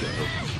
ですよ